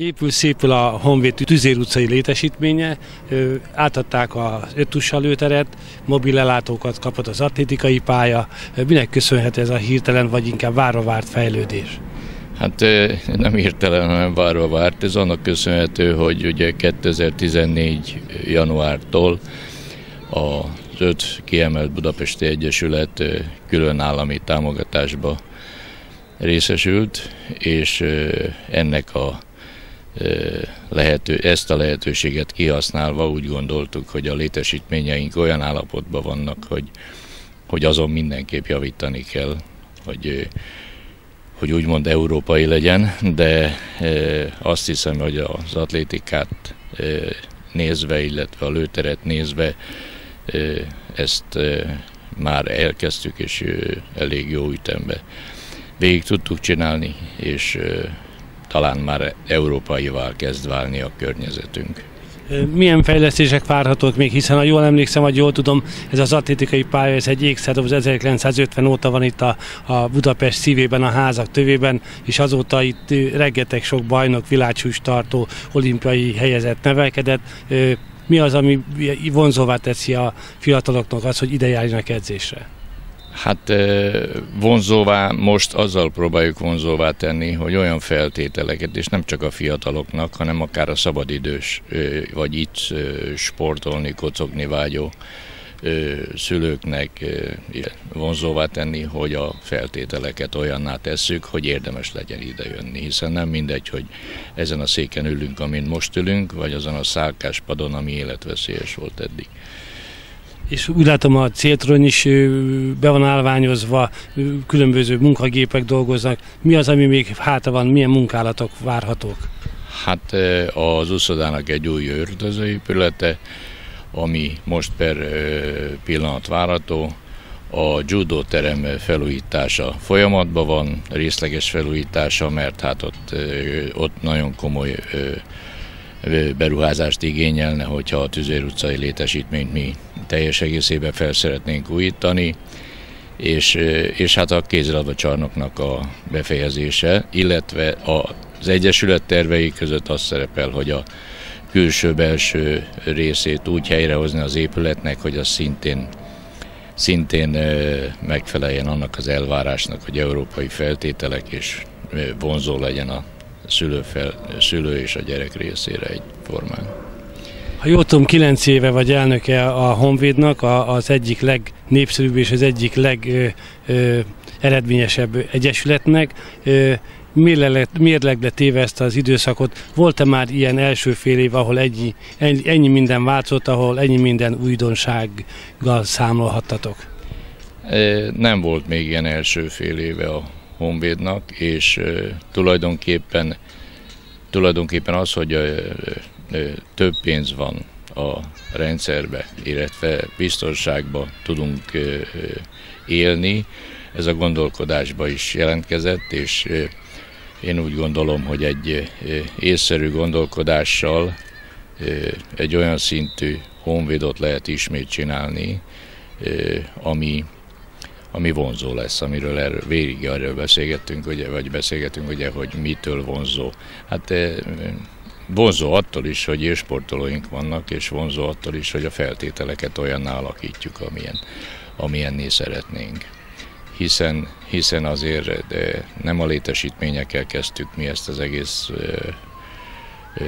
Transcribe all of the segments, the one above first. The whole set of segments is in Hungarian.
Épül szépül a Honvéd Tüzér utcai létesítménye, átadták az öttussal lőteret, mobil ellátókat kapott az atlétikai pálya. Minek köszönhető ez a hirtelen, vagy inkább várva várt fejlődés? Hát nem hirtelen, hanem várva várt. Ez annak köszönhető, hogy ugye 2014. januártól az öt kiemelt Budapesti Egyesület külön állami támogatásba részesült, és ennek a lehető, ezt a lehetőséget kihasználva úgy gondoltuk, hogy a létesítményeink olyan állapotban vannak, hogy, hogy azon mindenképp javítani kell, hogy, hogy úgymond európai legyen, de azt hiszem, hogy az atlétikát nézve, illetve a lőteret nézve ezt már elkezdtük, és elég jó ütembe végig tudtuk csinálni, és talán már európaivá kezd válni a környezetünk. Milyen fejlesztések várhatók még, hiszen ha jól emlékszem, vagy jól tudom, ez az atlétikai pálya, ez egy ékszerdoboz, 1950 óta van itt a, a Budapest szívében, a házak tövében, és azóta itt reggetek sok bajnok, világcsúcs tartó, olimpiai helyezett nevelkedett. Mi az, ami vonzóvá teszi a fiataloknak az, hogy ide járjanak edzésre? Hát vonzóvá, most azzal próbáljuk vonzóvá tenni, hogy olyan feltételeket, és nem csak a fiataloknak, hanem akár a szabadidős, vagy itt sportolni, kocogni vágyó szülőknek vonzóvá tenni, hogy a feltételeket olyanná tesszük, hogy érdemes legyen idejönni, hiszen nem mindegy, hogy ezen a széken ülünk, amin most ülünk, vagy azon a szálkáspadon, ami életveszélyes volt eddig és úgy látom a céltorony is be van állványozva, különböző munkagépek dolgoznak. Mi az, ami még hátra van, milyen munkálatok várhatók? Hát az uszodának egy új öltözőépülete, ami most per pillanat várható. A judo terem felújítása folyamatban van, részleges felújítása, mert hát ott, ott nagyon komoly beruházást igényelne, hogyha a Tüzér utcai létesítményt mi teljes egészében fel szeretnénk újítani, és, és hát a kézilabda csarnoknak a befejezése, illetve az Egyesület tervei között az szerepel, hogy a külső-belső részét úgy helyrehozni az épületnek, hogy az szintén szintén megfeleljen annak az elvárásnak, hogy európai feltételek és vonzó legyen a szülő, fel, szülő és a gyerek részére egyformán. Ha jól tudom, kilenc éve vagy elnöke a Honvédnak, az egyik legnépszerűbb és az egyik legeredményesebb egyesületnek. Mérlegre téve ezt az időszakot, volt-e már ilyen első fél év, ahol ennyi, ennyi minden változott, ahol ennyi minden újdonsággal számolhattatok? Nem volt még ilyen első fél éve a Honvédnak, és tulajdonképpen, tulajdonképpen az, hogy több pénz van a rendszerbe, illetve biztonságba tudunk élni, ez a gondolkodásba is jelentkezett, és én úgy gondolom, hogy egy észszerű gondolkodással egy olyan szintű honvédot lehet ismét csinálni, ami, ami vonzó lesz, amiről erről, végig erről beszélgettünk, ugye, vagy beszélgetünk, ugye, hogy mitől vonzó. Hát vonzó attól is, hogy élsportolóink vannak, és vonzó attól is, hogy a feltételeket olyan alakítjuk, amilyen, amilyenné szeretnénk. Hiszen, hiszen azért de nem a létesítményekkel kezdtük mi ezt az egész ö, ö,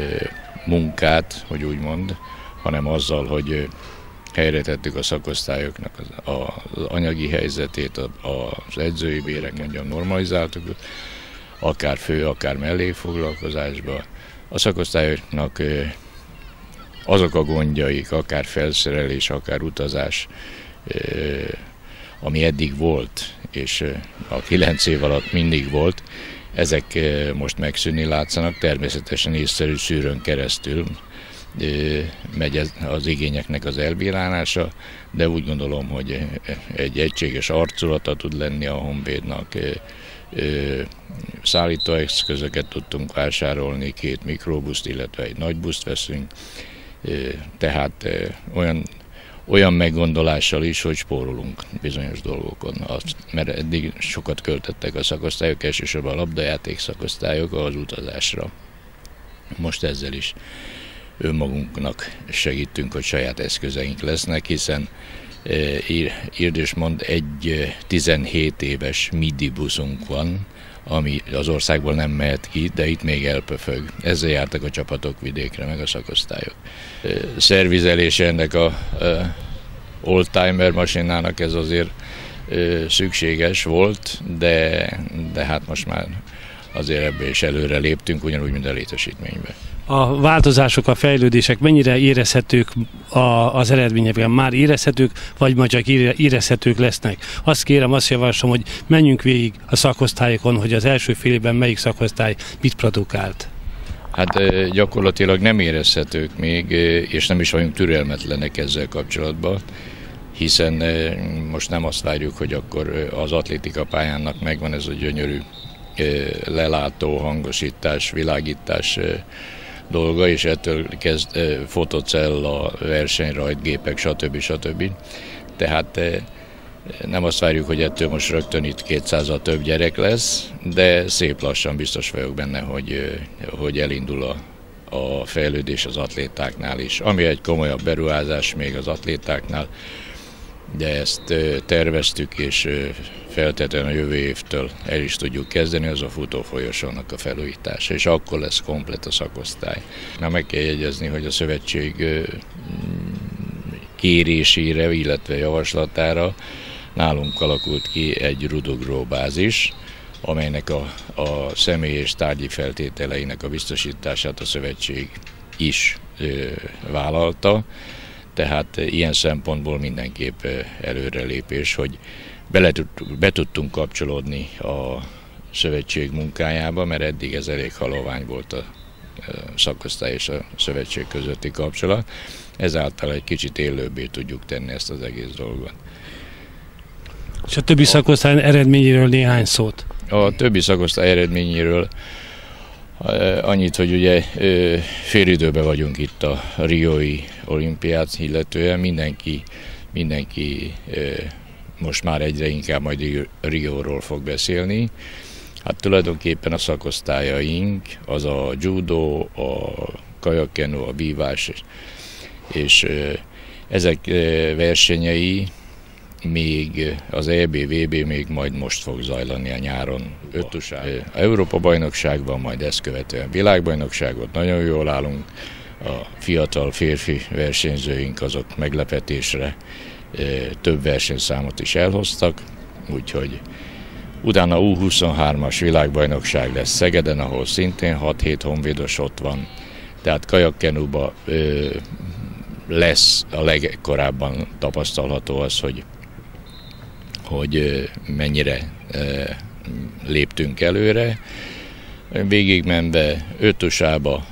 munkát, hogy úgy mond, hanem azzal, hogy helyre tettük a szakosztályoknak az, az anyagi helyzetét, az edzői bérek mondjam normalizáltuk, akár fő, akár mellékfoglalkozásba, a szakosztályoknak azok a gondjaik, akár felszerelés, akár utazás, ami eddig volt, és a kilenc év alatt mindig volt, ezek most megszűnni látszanak, természetesen észszerű szűrőn keresztül megy az igényeknek az elbírálása, de úgy gondolom, hogy egy egységes arculata tud lenni a Honvédnak, szállítóeszközöket tudtunk vásárolni, két mikrobuszt, illetve egy nagy buszt veszünk, tehát olyan, olyan meggondolással is, hogy spórolunk bizonyos dolgokon, mert eddig sokat költöttek a szakosztályok, elsősorban a labdajáték szakosztályok az utazásra. Most ezzel is önmagunknak segítünk, hogy saját eszközeink lesznek, hiszen írd és mond, egy 17 éves MIDI buszunk van, ami az országból nem mehet ki, de itt még elpöfög. Ezzel jártak a csapatok vidékre, meg a szakosztályok. Szervizelése ennek a oldtimer masinának ez azért szükséges volt, de, de hát most már azért ebbe is előre léptünk, ugyanúgy, mint a létesítményben. A változások, a fejlődések mennyire érezhetők a, az eredményekben? Már érezhetők, vagy majd csak érezhetők lesznek? Azt kérem, azt javaslom, hogy menjünk végig a szakosztályokon, hogy az első fél évben melyik szakosztály mit produkált. Hát gyakorlatilag nem érezhetők még, és nem is vagyunk türelmetlenek ezzel kapcsolatban, hiszen most nem azt várjuk, hogy akkor az atlétika pályának megvan ez a gyönyörű lelátó, hangosítás, világítás dolga, és ettől kezd fotocella, versenyrajtgépek, stb. stb. Tehát nem azt várjuk, hogy ettől most rögtön itt 200 több gyerek lesz, de szép lassan biztos vagyok benne, hogy, hogy elindul a, a fejlődés az atlétáknál is, ami egy komolyabb beruházás még az atlétáknál, de ezt terveztük, és feltétlenül a jövő évtől el is tudjuk kezdeni, az a futófolyosónak a felújítása, és akkor lesz komplet a szakosztály. Na meg kell jegyezni, hogy a szövetség kérésére, illetve javaslatára nálunk alakult ki egy rudogró bázis, amelynek a, a személy és tárgyi feltételeinek a biztosítását a szövetség is ö, vállalta. Tehát ilyen szempontból mindenképp előrelépés, hogy be tudtunk kapcsolódni a szövetség munkájába, mert eddig ez elég halovány volt a szakosztály és a szövetség közötti kapcsolat. Ezáltal egy kicsit élőbbé tudjuk tenni ezt az egész dolgot. És a többi szakosztály eredményéről néhány szót. A többi szakosztály eredményéről annyit, hogy ugye félidőben vagyunk itt a Rioi olimpiát illetően, mindenki, mindenki most már egyre inkább majd Rióról fog beszélni. Hát tulajdonképpen a szakosztályaink, az a judo, a kajakkenó, a bívás, és ezek versenyei még az EB-VB még majd most fog zajlani a nyáron. Ötuság. Európa bajnokságban, majd ezt követően világbajnokságot nagyon jól állunk. A fiatal férfi versenyzőink azok meglepetésre több versenyszámot is elhoztak, úgyhogy utána U23-as világbajnokság lesz Szegeden, ahol szintén 6-7 honvédos ott van, tehát kajakkenúba lesz a legkorábban tapasztalható az, hogy, hogy mennyire léptünk előre. Végigmenve ötusába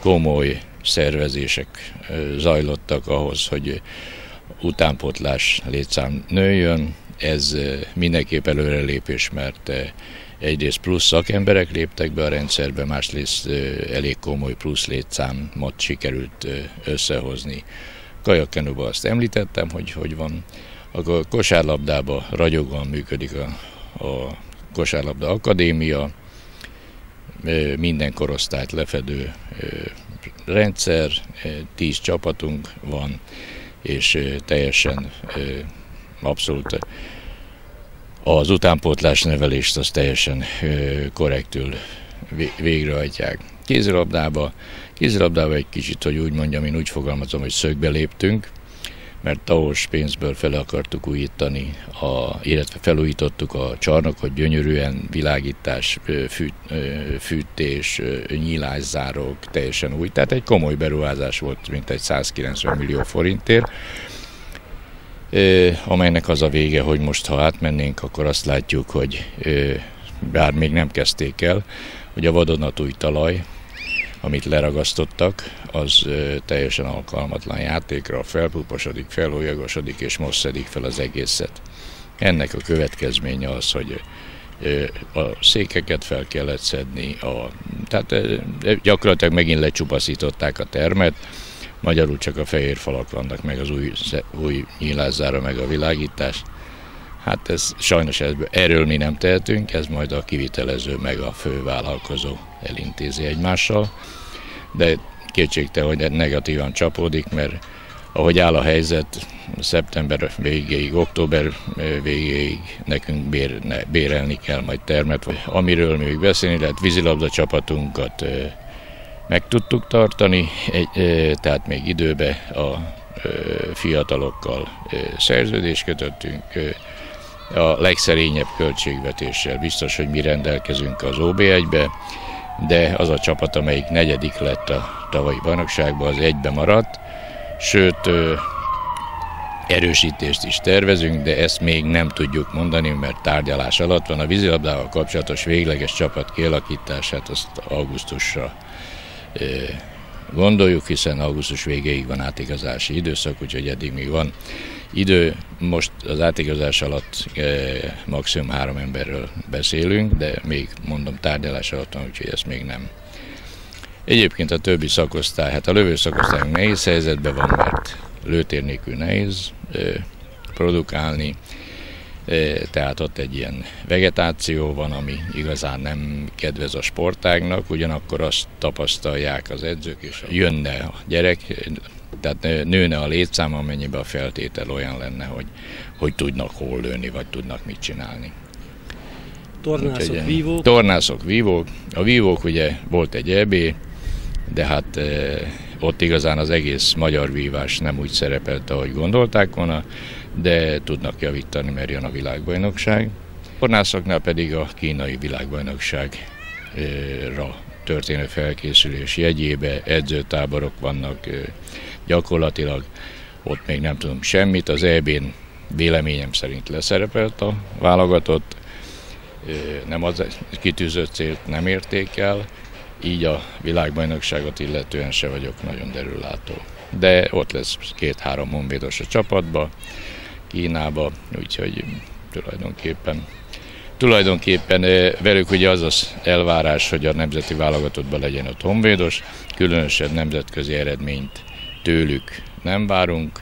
komoly szervezések zajlottak ahhoz, hogy utánpotlás létszám nőjön, ez mindenképp előrelépés, mert egyrészt plusz szakemberek léptek be a rendszerbe, másrészt elég komoly plusz létszámot sikerült összehozni. Kajakkenúban azt említettem, hogy hogy van. A kosárlabdába ragyogóan működik a, a Kosárlabda Akadémia, minden korosztályt lefedő rendszer, tíz csapatunk van, és teljesen abszolút az utánpótlás nevelést az teljesen korrektül végrehajtják. Kézilabdába, kézilabdába egy kicsit, hogy úgy mondjam, én úgy fogalmazom, hogy szögbe léptünk, mert tahos pénzből fel akartuk újítani, a, illetve felújítottuk a csarnokot gyönyörűen, világítás, fűt, fűtés, nyílászárók, teljesen új. Tehát egy komoly beruházás volt, mint egy 190 millió forintért amelynek az a vége, hogy most ha átmennénk, akkor azt látjuk, hogy bár még nem kezdték el, hogy a vadonatúj talaj, amit leragasztottak, az teljesen alkalmatlan játékra, felpuposodik, felhólyagosodik, és most szedik fel az egészet. Ennek a következménye az, hogy a székeket fel kellett szedni, a, tehát gyakorlatilag megint lecsupaszították a termet, magyarul csak a fehér falak vannak, meg az új, új nyílászára, meg a világítás. Hát ez sajnos ez, erről mi nem tehetünk, ez majd a kivitelező meg a fővállalkozó elintézi egymással. de kétségte, hogy negatívan csapódik, mert ahogy áll a helyzet, szeptember végéig, október végéig nekünk bér, ne, bérelni kell majd termet, amiről még beszélni lehet, vízilabda csapatunkat meg tudtuk tartani, egy, tehát még időbe a fiatalokkal szerződést kötöttünk, a legszerényebb költségvetéssel biztos, hogy mi rendelkezünk az OB1-be, de az a csapat, amelyik negyedik lett a tavalyi bajnokságban, az egybe maradt, sőt erősítést is tervezünk, de ezt még nem tudjuk mondani, mert tárgyalás alatt van. A vízilabdával kapcsolatos végleges csapat kialakítását azt augusztusra gondoljuk, hiszen augusztus végéig van átigazási időszak, úgyhogy eddig még van idő. Most az átigazás alatt maximum három emberről beszélünk, de még mondom tárgyalás alatt van, úgyhogy ezt még nem Egyébként a többi szakosztály, hát a lövő szakosztályunk nehéz helyzetben van, mert lőtér nélkül nehéz produkálni, tehát ott egy ilyen vegetáció van, ami igazán nem kedvez a sportágnak, ugyanakkor azt tapasztalják az edzők, és jönne a gyerek, tehát nőne a létszám, amennyiben a feltétel olyan lenne, hogy, hogy tudnak hol lőni, vagy tudnak mit csinálni. Tornászok, Úgyhogy, vívók? Tornászok, vívók. A vívók ugye volt egy EB, de hát ott igazán az egész magyar vívás nem úgy szerepelt, ahogy gondolták volna, de tudnak javítani, mert jön a világbajnokság. Tornászoknál pedig a kínai világbajnokságra történő felkészülés jegyébe edzőtáborok vannak gyakorlatilag, ott még nem tudom semmit, az EB-n véleményem szerint leszerepelt a válogatott, nem az kitűzött célt nem érték el, így a világbajnokságot illetően se vagyok nagyon derülátó. De ott lesz két-három honvédos a csapatba, Kínába, úgyhogy tulajdonképpen Tulajdonképpen velük ugye az az elvárás, hogy a nemzeti válogatottban legyen ott honvédos, különösebb nemzetközi eredményt tőlük nem várunk,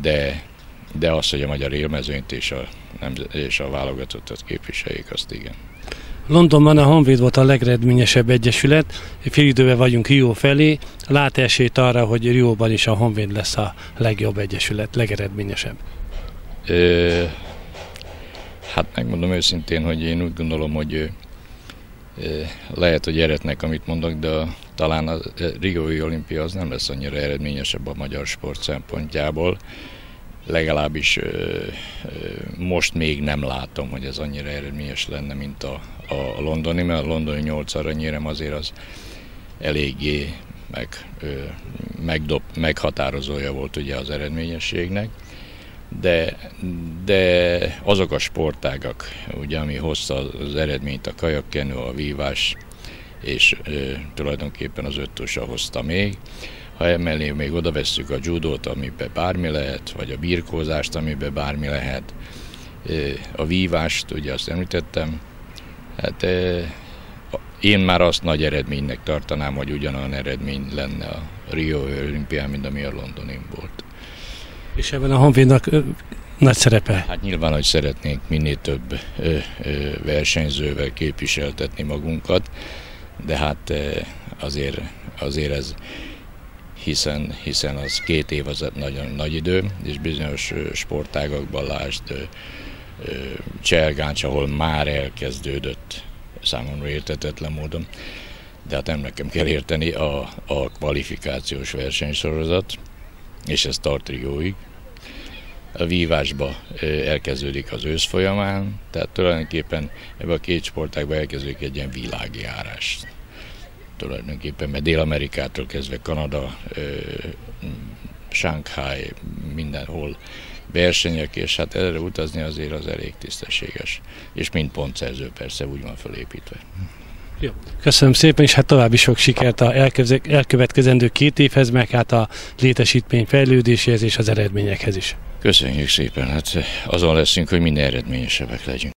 de, de az, hogy a magyar élmezőnyt és a, és a válogatottat képviseljék, azt igen. Londonban a Honvéd volt a legredményesebb egyesület, fél időben vagyunk Rio felé, lát esélyt arra, hogy Rióban is a Honvéd lesz a legjobb egyesület, legeredményesebb? Ö, hát megmondom őszintén, hogy én úgy gondolom, hogy lehet, hogy eretnek, amit mondok, de talán a Riói olimpia az nem lesz annyira eredményesebb a magyar sport szempontjából legalábbis most még nem látom, hogy ez annyira eredményes lenne, mint a, a londoni, mert a londoni 8 aranyérem azért az eléggé meg, megdob, meghatározója volt ugye az eredményességnek. De, de azok a sportágak, ugye, ami hozta az eredményt, a kajakkenő, a vívás, és ö, tulajdonképpen az öttusa hozta még, ha emellé még oda vesszük a judót, amiben bármi lehet, vagy a birkózást, amiben bármi lehet, a vívást, ugye azt említettem, hát én már azt nagy eredménynek tartanám, hogy ugyanolyan eredmény lenne a Rio olimpián, mint ami a Londonin volt. És ebben a Honvédnak nagy szerepe? Hát nyilván, hogy szeretnénk minél több ö, ö, versenyzővel képviseltetni magunkat, de hát azért, azért ez hiszen, hiszen az két év az nagyon nagy idő, és bizonyos sportágakban lásd Cselgáncs, ahol már elkezdődött számomra értetetlen módon, de hát nem nekem kell érteni a, a kvalifikációs versenysorozat, és ez tart Rióig. A vívásba elkezdődik az ősz folyamán, tehát tulajdonképpen ebbe a két sportágban elkezdődik egy ilyen világjárás tulajdonképpen, mert Dél-Amerikától kezdve Kanada, Shanghai, mindenhol versenyek, és hát erre utazni azért az elég tisztességes. És mind pontszerző persze úgy van felépítve. Jó. Köszönöm szépen, és hát további sok sikert a elkövetkezendő két évhez, meg hát a létesítmény fejlődéséhez és az eredményekhez is. Köszönjük szépen, hát azon leszünk, hogy minden eredményesebbek legyünk.